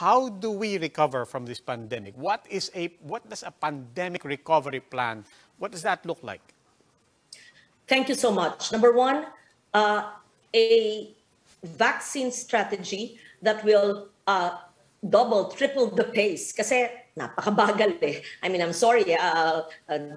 how do we recover from this pandemic? What is a what does a pandemic recovery plan? What does that look like? Thank you so much. Number one, uh, a vaccine strategy that will uh, double, triple the pace. Kasi napakabagal eh. I mean, I'm sorry, uh, uh,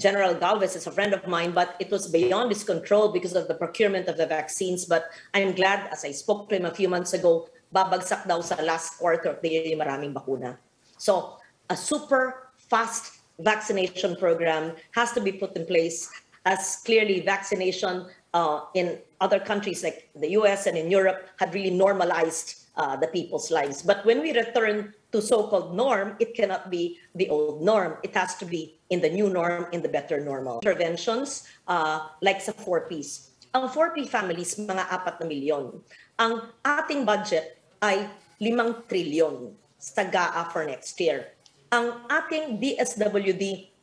General Galvez is a friend of mine, but it was beyond his control because of the procurement of the vaccines. But I'm glad, as I spoke to him a few months ago, babagsak daw sa last quarter of the year yung maraming bakuna. So, a super fast vaccination program has to be put in place as clearly vaccination uh, in other countries like the US and in Europe had really normalized uh, the people's lives. But when we return to so-called norm, it cannot be the old norm. It has to be in the new norm, in the better normal. Interventions uh, like sa 4Ps. Ang 4P families, mga apat na milyon. Ang ating budget ay 5 trilyon sa GAA for next year. Ang ating DSWD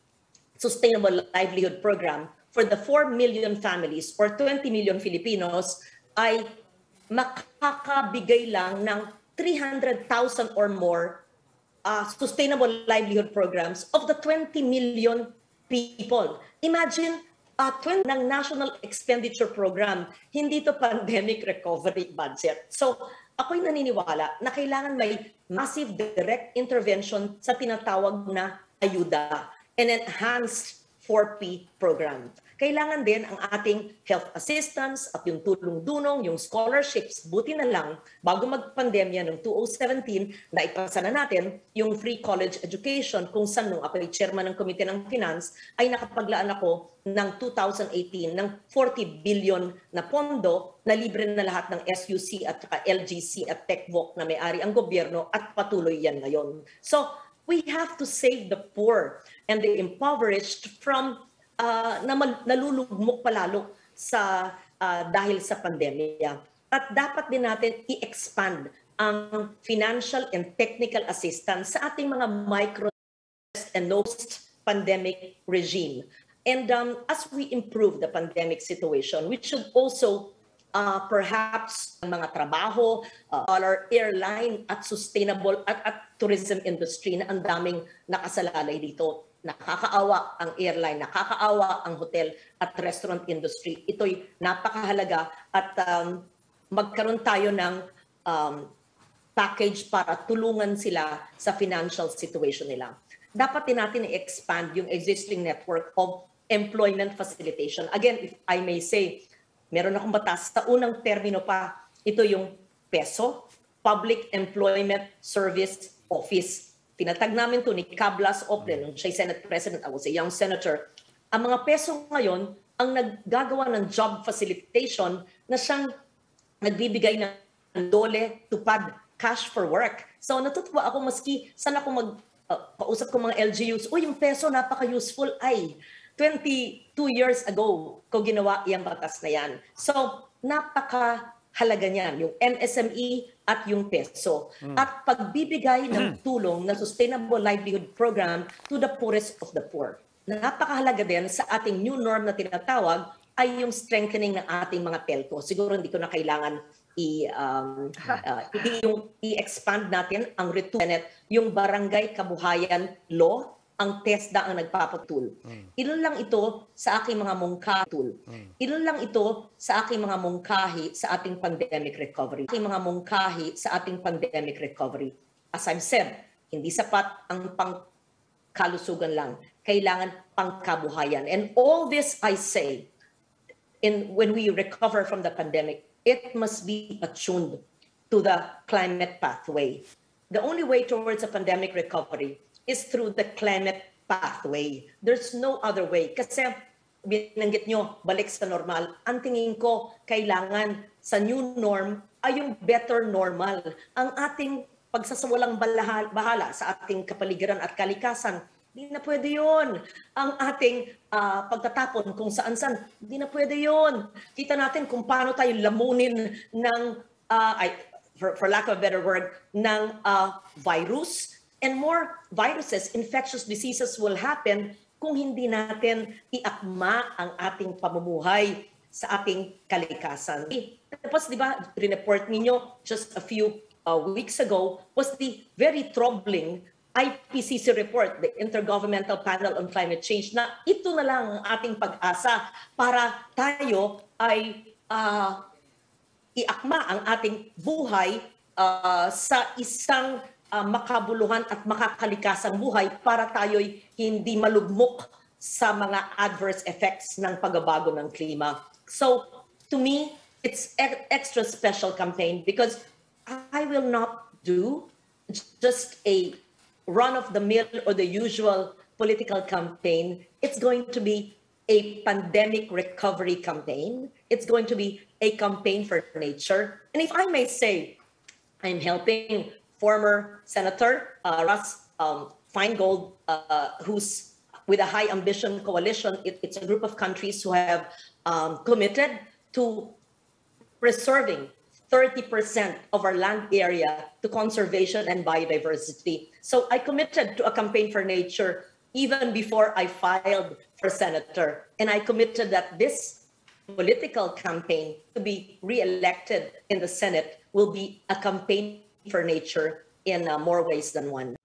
Sustainable Livelihood Program for the 4 million families or 20 million Filipinos ay makakabigay lang ng 300,000 or more uh, sustainable livelihood programs of the 20 million people. Imagine uh, 20 ng National Expenditure Program, hindi to pandemic recovery budget. So, ako'y naniniwala na kailangan may massive direct intervention sa tinatawag na ayuda, an enhanced 4P program kailangan din ang ating health assistance at yung tulong-dunong, yung scholarships. Buti na lang, bago mag-pandemya ng 2017, na ipasa na natin yung free college education kung saan nung ako chairman ng Komite ng Finance, ay nakapaglaan ako ng 2018 ng 40 billion na pondo na libre na lahat ng SUC at LGC at TechVoc na may-ari ang gobyerno at patuloy yan ngayon. So, we have to save the poor and the impoverished from uh, na nalulugmok palalo sa uh, dahil sa pandemya. At dapat din natin i-expand ang financial and technical assistance sa ating mga micro and post-pandemic regime. And um, as we improve the pandemic situation, we should also uh, perhaps mga trabaho, uh, our airline at sustainable at, at tourism industry na ang daming nakasalalay dito nakakaawa ang airline, nakakaawa ang hotel at restaurant industry. Ito'y napakahalaga at um, magkaroon tayo ng um, package para tulungan sila sa financial situation nila. Dapat din natin i-expand yung existing network of employment facilitation. Again, if I may say, meron akong batas sa unang termino pa, ito yung PESO, Public Employment Service Office Tinatag namin to ni Cablas Oplen, nung siya'y Senate President, I was a young senator. Ang mga peso ngayon, ang naggagawa ng job facilitation na siyang nagbibigay ng dole, tupad, cash for work. So natutuwa ako maski saan ako mag uh, pausap ko mga LGUs, uy, yung peso napaka-useful ay 22 years ago ko ginawa yung batas na yan. So napaka halaga niyan, yung MSME at yung peso. Mm. At pagbibigay ng hmm. tulong na Sustainable Livelihood Program to the poorest of the poor. Napakahalaga din sa ating new norm na tinatawag ay yung strengthening ng ating mga telco. Siguro hindi ko na kailangan i um, uh, yung i-expand natin ang return yung barangay kabuhayan law ang TESDA ang nagpapatul. Mm. Ilan lang ito sa aking mga mungkatul. Mm. Ilan lang ito sa aking mga mungkahi sa ating pandemic recovery. Aking mga mungkahi sa ating pandemic recovery. As I've said, hindi sapat ang pangkalusugan lang. Kailangan pangkabuhayan. And all this I say, in when we recover from the pandemic, it must be attuned to the climate pathway. The only way towards a pandemic recovery is through the climate pathway. There's no other way. Kasi binanggit nyo, balik sa normal. Ang tingin ko, kailangan sa new norm ay yung better normal. Ang ating pagsasawalang bahala, sa ating kapaligiran at kalikasan, hindi na pwede yun. Ang ating uh, pagtatapon kung saan-saan, hindi na pwede yun. Kita natin kung paano tayo lamunin ng, uh, ay, for, for lack of a better word, ng uh, virus, and more viruses, infectious diseases will happen kung hindi natin iakma ang ating pamumuhay sa ating kalikasan. Tapos, di ba, report ninyo just a few uh, weeks ago was the very troubling IPCC report, the Intergovernmental Panel on Climate Change, na ito na lang ang ating pag-asa para tayo ay ah, iakma ang ating buhay ah, sa isang ah, makabuluhan at makakalikasang buhay para tayo'y hindi malugmok sa mga adverse effects ng pagbabago ng klima. So, to me, it's e- extra special campaign because I will not do just a run of the mill or the usual political campaign. It's going to be a pandemic recovery campaign. It's going to be a campaign for nature. And if I may say, I'm helping former Senator uh, Russ um, Feingold, uh, who's with a high ambition coalition. It- it's a group of countries who have um, committed to preserving 30% of our land area to conservation and biodiversity. So I committed to a campaign for nature even before I filed for senator. And I committed that this political campaign to be re-elected in the Senate will be a campaign for nature in uh, more ways than one.